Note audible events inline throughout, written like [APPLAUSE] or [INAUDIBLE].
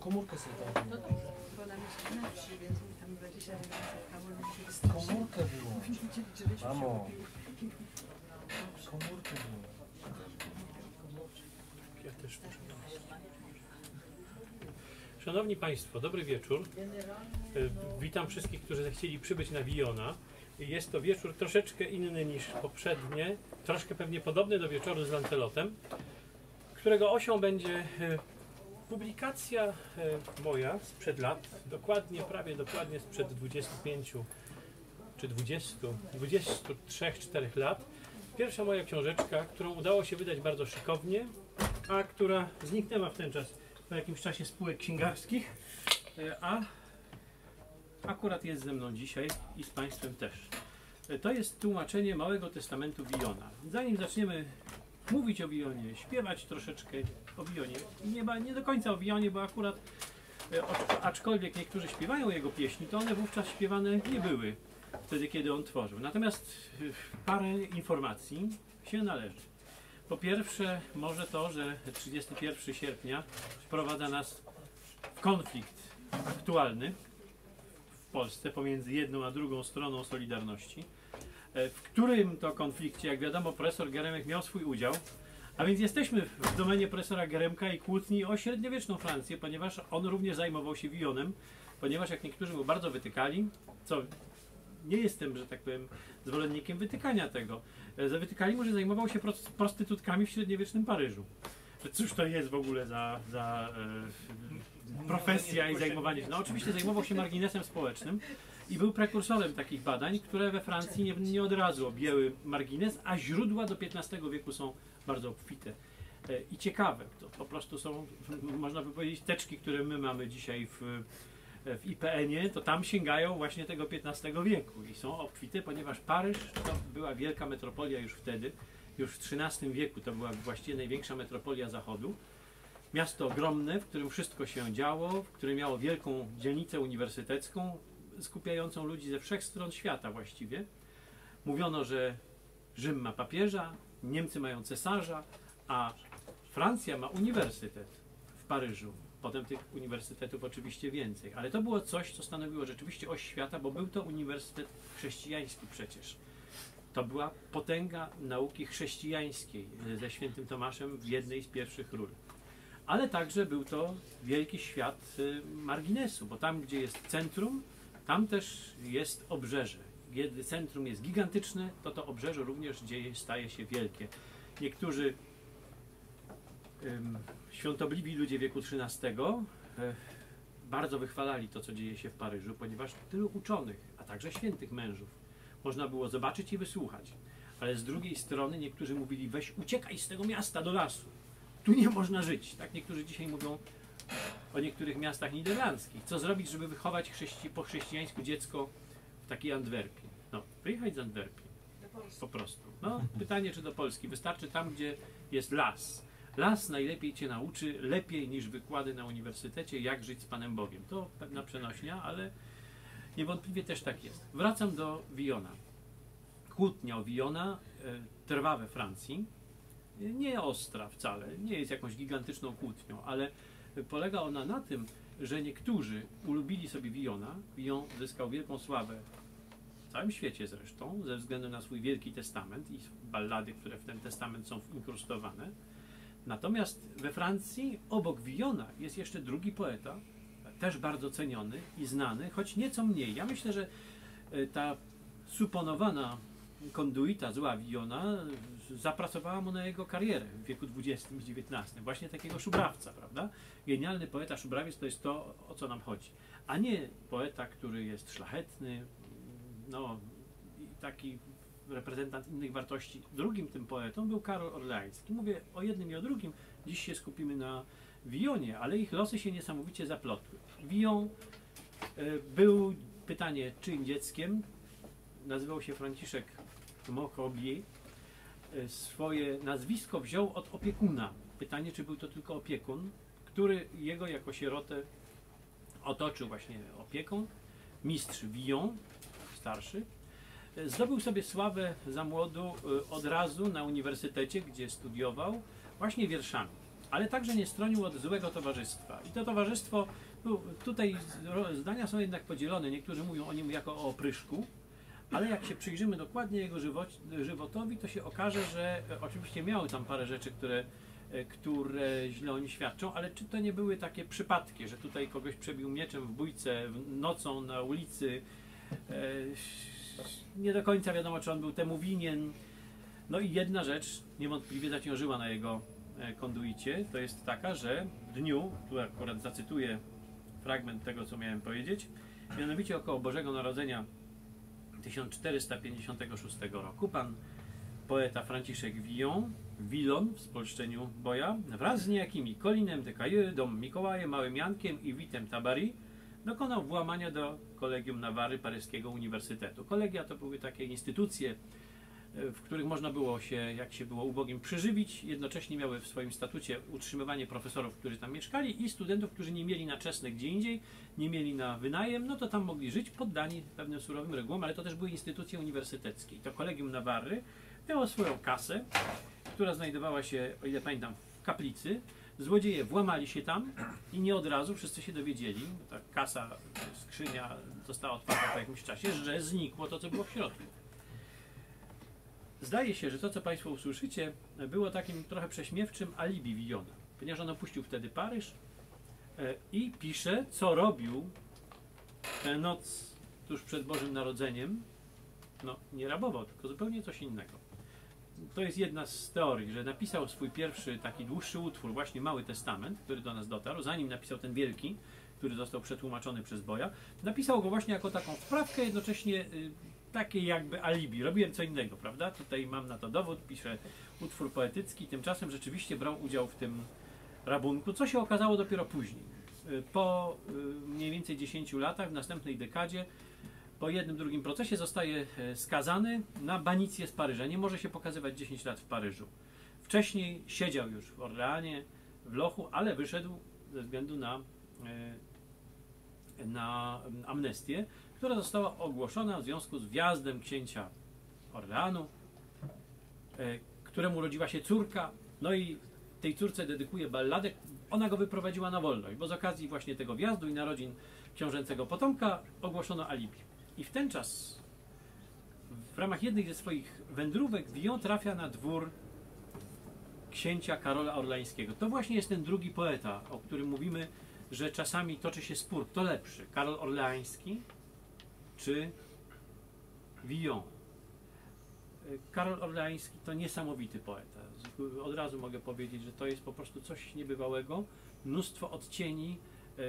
komórkę sobie tam No wyłączę. dobrze, bo nam jest na wsi, więc tam 20 lat czekało, Komórkę wyłączę. [LAUGHS] Mamo. Komórkę wyłączę. Ja też muszę. Szanowni Państwo, dobry wieczór. E, Witam wszystkich, którzy zechcieli przybyć na Wiona. Jest to wieczór troszeczkę inny niż poprzednie, troszkę pewnie podobny do wieczoru z Lancelotem, którego osią będzie e, publikacja e, moja sprzed lat, dokładnie, prawie dokładnie sprzed 25 czy 20, 23-4 lat. Pierwsza moja książeczka, którą udało się wydać bardzo szykownie, a która zniknęła w ten czas po jakimś czasie spółek księgarskich, e, a akurat jest ze mną dzisiaj i z Państwem też. E, To jest tłumaczenie Małego Testamentu Wiona. Zanim zaczniemy mówić o Wionie, śpiewać troszeczkę o Wionie, nie, ma, nie do końca o Wionie, bo akurat e, aczkolwiek niektórzy śpiewają jego pieśni, to one wówczas śpiewane nie były wtedy, kiedy on tworzył. Natomiast e, parę informacji się należy. Po pierwsze, może to, że 31 sierpnia wprowadza nas w konflikt aktualny w Polsce pomiędzy jedną a drugą stroną Solidarności, w którym to konflikcie, jak wiadomo, profesor Geremek miał swój udział. A więc jesteśmy w domenie profesora Geremka i kłótni o średniowieczną Francję, ponieważ on również zajmował się Wionem, ponieważ jak niektórzy mu bardzo wytykali, co nie jestem, że tak powiem, zwolennikiem wytykania tego. E, wytykali mu, że zajmował się pros- prostytutkami w średniowiecznym Paryżu. Cóż to jest w ogóle za, za e, profesja i zajmowanie się. No oczywiście zajmował się marginesem społecznym i był prekursorem takich badań, które we Francji nie, nie od razu objęły margines, a źródła do XV wieku są bardzo obfite e, i ciekawe. To po prostu są, można by powiedzieć, teczki, które my mamy dzisiaj w, w IPN-ie, to tam sięgają właśnie tego XV wieku i są obfite, ponieważ Paryż to była wielka metropolia już wtedy, już w XIII wieku to była właściwie największa metropolia Zachodu. Miasto ogromne, w którym wszystko się działo, w którym miało wielką dzielnicę uniwersytecką, skupiającą ludzi ze wszech stron świata właściwie. Mówiono, że Rzym ma papieża, Niemcy mają cesarza, a Francja ma uniwersytet w Paryżu. Potem tych uniwersytetów oczywiście więcej, ale to było coś, co stanowiło rzeczywiście oś świata, bo był to uniwersytet chrześcijański przecież. To była potęga nauki chrześcijańskiej e, ze świętym Tomaszem w jednej z pierwszych ról. Ale także był to wielki świat e, marginesu, bo tam, gdzie jest centrum, tam też jest obrzeże. Kiedy centrum jest gigantyczne, to to obrzeże również dzieje, staje się wielkie. Niektórzy ym, świątobliwi ludzie wieku XIII e, bardzo wychwalali to, co dzieje się w Paryżu, ponieważ tylu uczonych, a także świętych mężów można było zobaczyć i wysłuchać. Ale z drugiej strony niektórzy mówili, weź uciekaj z tego miasta do lasu. Tu nie można żyć. Tak niektórzy dzisiaj mówią o niektórych miastach niderlandzkich. Co zrobić, żeby wychować chrześci po chrześcijańsku dziecko w takiej Antwerpii? No, wyjechać z Antwerpii. Po prostu. No, pytanie, czy do Polski. Wystarczy tam, gdzie jest las. Las najlepiej cię nauczy, lepiej niż wykłady na uniwersytecie, jak żyć z Panem Bogiem. To pewna przenośnia, ale niewątpliwie też tak jest. Wracam do Wiona. Kłótnia o Wiona e, trwa we Francji. Nie ostra wcale, nie jest jakąś gigantyczną kłótnią, ale polega ona na tym, że niektórzy ulubili sobie Wiona. Wion zyskał wielką sławę w całym świecie zresztą, ze względu na swój Wielki Testament i ballady, które w ten testament są inkrustowane. Natomiast we Francji obok Wiona jest jeszcze drugi poeta, też bardzo ceniony i znany, choć nieco mniej. Ja myślę, że e, ta suponowana konduita zła Wiona zapracowała mu na jego karierę w wieku XX i XIX. Właśnie takiego szubrawca, prawda? Genialny poeta szubrawiec to jest to, o co nam chodzi. A nie poeta, który jest szlachetny, no taki reprezentant innych wartości. Drugim tym poetą był Karol Orleański. Mówię o jednym i o drugim. Dziś się skupimy na Wionie, ale ich losy się niesamowicie zaplotły. Wion e, był, pytanie, czyim dzieckiem? Nazywał się Franciszek Mokobier. E, Swoje nazwisko wziął od opiekuna. Pytanie, czy był to tylko opiekun, który jego jako sierotę otoczył właśnie opieką. Mistrz Villon, starszy, e, zdobył sobie sławę za młodu e, od razu na uniwersytecie, gdzie studiował, właśnie wierszami. ale także nie stronił od złego towarzystwa. I to towarzystwo, no, tutaj zdania są jednak podzielone. Niektórzy mówią o nim jako o opryszku, ale jak się przyjrzymy dokładnie jego żywo- żywotowi, to się okaże, że e, oczywiście miały tam parę rzeczy, które, e, które źle o nim świadczą, ale czy to nie były takie przypadki, że tutaj kogoś przebił mieczem w bójce, nocą na ulicy, e, nie do końca wiadomo, czy on był temu winien. No i jedna rzecz niewątpliwie zaciążyła na jego konduicie, to jest taka, że w dniu, tu akurat zacytuję fragment tego, co miałem powiedzieć, mianowicie około Bożego Narodzenia 1456 roku pan poeta Franciszek Villon, Villon w spolszczeniu boja, wraz z niejakimi Colinem de Cailleux, Dom Mikołajem, Małym Jankiem i Witem Tabari dokonał włamania do Kolegium Nawary Paryskiego Uniwersytetu. Kolegia to były takie instytucje, w których można było się, jak się było ubogim, przyżywić. Jednocześnie miały w swoim statucie utrzymywanie profesorów, którzy tam mieszkali i studentów, którzy nie mieli na czesne gdzie indziej, nie mieli na wynajem, no to tam mogli żyć poddani pewnym surowym regułom, ale to też były instytucje uniwersyteckie. I to Kolegium Nawary miało swoją kasę, która znajdowała się, o ile pamiętam, w kaplicy. Złodzieje włamali się tam i nie od razu wszyscy się dowiedzieli, ta kasa, skrzynia została otwarta po jakimś czasie, że znikło to, co było w środku. Zdaje się, że to, co Państwo usłyszycie, było takim trochę prześmiewczym alibi Villona, ponieważ on opuścił wtedy Paryż e, i pisze, co robił tę noc tuż przed Bożym Narodzeniem. No, nie rabował, tylko zupełnie coś innego. To jest jedna z teorii, że napisał swój pierwszy taki dłuższy utwór, właśnie Mały Testament, który do nas dotarł, zanim napisał ten wielki, który został przetłumaczony przez Boja. Napisał go właśnie jako taką wprawkę, jednocześnie y, takie jakby alibi. Robiłem co innego, prawda? Tutaj mam na to dowód, piszę utwór poetycki. Tymczasem rzeczywiście brał udział w tym rabunku, co się okazało dopiero później. Y, Po y, mniej więcej 10 latach, w następnej dekadzie, po jednym, drugim procesie zostaje e, skazany na banicję z Paryża. Nie może się pokazywać 10 lat w Paryżu. Wcześniej siedział już w Orleanie, w Lochu, ale wyszedł ze względu na, e, na amnestię, która została ogłoszona w związku z wjazdem księcia Orleanu, e, któremu urodziła się córka. No i tej córce dedykuje balladę. Ona go wyprowadziła na wolność, bo z okazji właśnie tego wjazdu i narodzin książęcego potomka ogłoszono alibi. I w ten czas, w ramach jednej ze swoich wędrówek, Villon trafia na dwór księcia Karola Orlańskiego. To właśnie jest ten drugi poeta, o którym mówimy, że czasami toczy się spór. Kto lepszy? Karol Orleański czy Villon? Karol Orleański to niesamowity poeta. Od razu mogę powiedzieć, że to jest po prostu coś niebywałego. Mnóstwo odcieni e,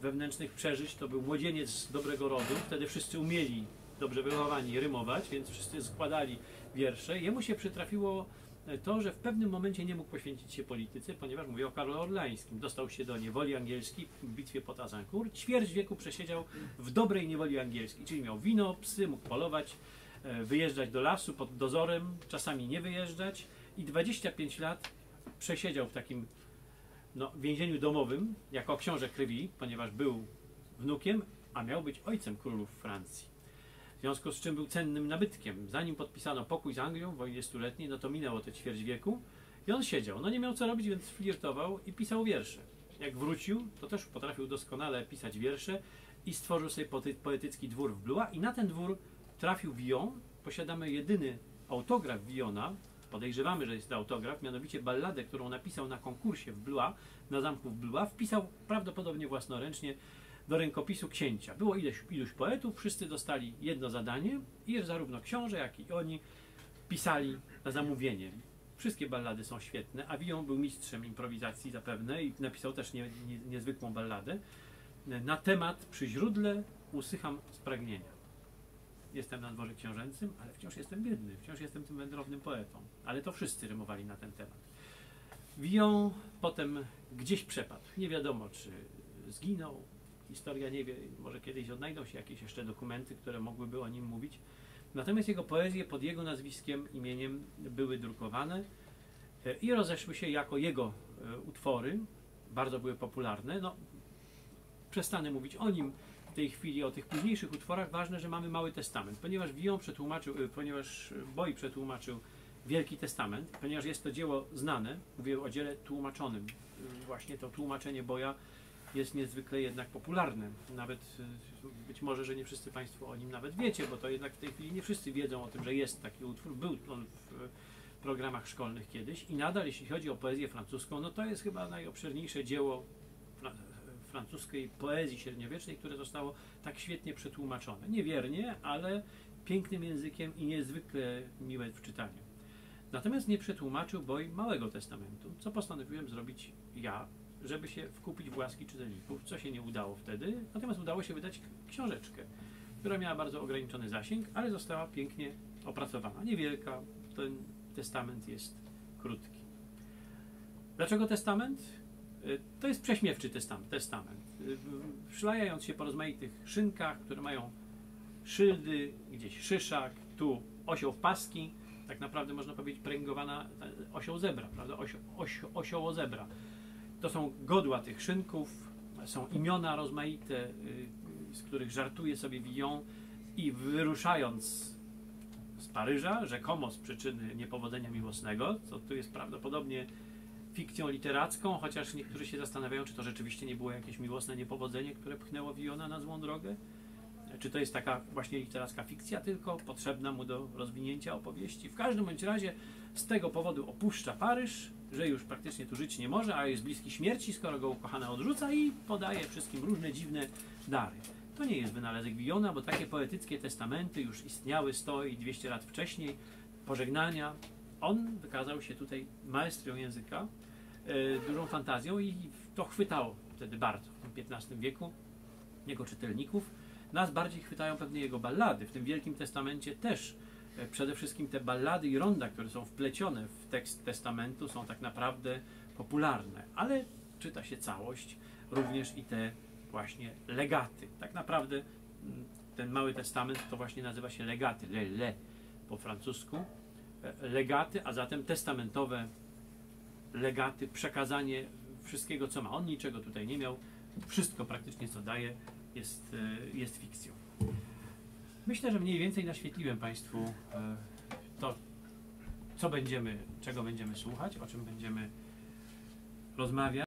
wewnętrznych przeżyć. To był młodzieniec z dobrego rodu. Wtedy wszyscy umieli, dobrze wychowani, rymować, więc wszyscy składali wiersze. Jemu się przytrafiło to, że w pewnym momencie nie mógł poświęcić się polityce, ponieważ mówię o Karolu Orlańskim. Dostał się do niewoli angielskiej w bitwie pod Azincourt. Ćwierć wieku przesiedział w dobrej niewoli angielskiej, czyli miał wino, psy, mógł polować, e, wyjeżdżać do lasu pod dozorem, czasami nie wyjeżdżać i 25 lat przesiedział w takim no, więzieniu domowym jako książę krwi, ponieważ był wnukiem, a miał być ojcem królów Francji. Związku z czym był cennym nabytkiem. Zanim podpisano pokój z Anglią w wojnie stuletniej, no to minęło te ćwierć wieku i on siedział. No nie miał co robić, więc flirtował i pisał wiersze. Jak wrócił, to też potrafił doskonale pisać wiersze i stworzył sobie poety- poetycki dwór w Blois i na ten dwór trafił Villon. Posiadamy jedyny autograf Villona, podejrzewamy, że jest to autograf, mianowicie balladę, którą napisał na konkursie w Blois, na zamku w Blois, wpisał prawdopodobnie własnoręcznie do rękopisu księcia. Było ileś, iluś poetów, wszyscy dostali jedno zadanie i zarówno książę, jak i oni pisali na zamówienie. Wszystkie ballady są świetne, a Villon był mistrzem improwizacji zapewne i napisał też nie, nie, niezwykłą balladę na temat przy źródle usycham z pragnienia. Jestem na dworze książęcym, ale wciąż jestem biedny, wciąż jestem tym wędrownym poetą. Ale to wszyscy rymowali na ten temat. Villon potem gdzieś przepadł. Nie wiadomo, czy zginął. Historia nie wie, może kiedyś odnajdą się jakieś jeszcze dokumenty, które mogłyby o nim mówić. Natomiast jego poezje pod jego nazwiskiem, imieniem były drukowane e, i rozeszły się jako jego e, utwory. Bardzo były popularne. No, przestanę mówić o nim w tej chwili, o tych późniejszych utworach. Ważne, że mamy Mały Testament, ponieważ Villon przetłumaczył, e, ponieważ Boy przetłumaczył Wielki Testament, ponieważ jest to dzieło znane, mówię o dziele tłumaczonym. Właśnie to tłumaczenie Boja jest niezwykle jednak popularne. Nawet y, być może, że nie wszyscy Państwo o nim nawet wiecie, bo to jednak w tej chwili nie wszyscy wiedzą o tym, że jest taki utwór. Był on w programach szkolnych kiedyś i nadal, jeśli chodzi o poezję francuską, no to jest chyba najobszerniejsze dzieło fra- francuskiej poezji średniowiecznej, które zostało tak świetnie przetłumaczone. Niewiernie, ale pięknym językiem i niezwykle miłe w czytaniu. Natomiast nie przetłumaczył Boj Małego Testamentu, co postanowiłem zrobić ja, żeby się wkupić w łaski czytelników, co się nie udało wtedy, natomiast udało się wydać książeczkę, która miała bardzo ograniczony zasięg, ale została pięknie opracowana. Niewielka, ten testament jest krótki. Dlaczego testament? Y, To jest prześmiewczy testam- testament. Y, Szlajając się po rozmaitych szynkach, które mają szyldy, gdzieś szyszak, tu osioł w paski, tak naprawdę można powiedzieć pręgowana osioł zebra, prawda? Osio, osio, osioło zebra. To są godła tych szynków, są imiona rozmaite, y, z których żartuje sobie Villon i wyruszając z Paryża, rzekomo z przyczyny niepowodzenia miłosnego, co tu jest prawdopodobnie fikcją literacką, chociaż niektórzy się zastanawiają, czy to rzeczywiście nie było jakieś miłosne niepowodzenie, które pchnęło Villona na złą drogę. Czy to jest taka właśnie literacka fikcja tylko, potrzebna mu do rozwinięcia opowieści. W każdym bądź razie z tego powodu opuszcza Paryż, że już praktycznie tu żyć nie może, a jest bliski śmierci, skoro go ukochana odrzuca i podaje wszystkim różne dziwne dary. To nie jest wynalazek Villona, bo takie poetyckie testamenty już istniały 100 i 200 lat wcześniej, pożegnania. On wykazał się tutaj maestrią języka, e, dużą fantazją i to chwytało wtedy bardzo w XV wieku jego czytelników. Nas bardziej chwytają pewnie jego ballady. W tym Wielkim Testamencie też przede wszystkim te ballady i ronda, które są wplecione w tekst testamentu, są tak naprawdę popularne, ale czyta się całość, również i te właśnie legaty. Tak naprawdę mm, ten Mały Testament to właśnie nazywa się legaty, le, le po francusku. E, Legaty, a zatem testamentowe legaty, przekazanie wszystkiego, co ma. On niczego tutaj nie miał. Wszystko praktycznie, co daje, jest, e, jest fikcją. Myślę, że mniej więcej naświetliłem Państwu e, to, co będziemy, czego będziemy słuchać, o czym będziemy rozmawiać.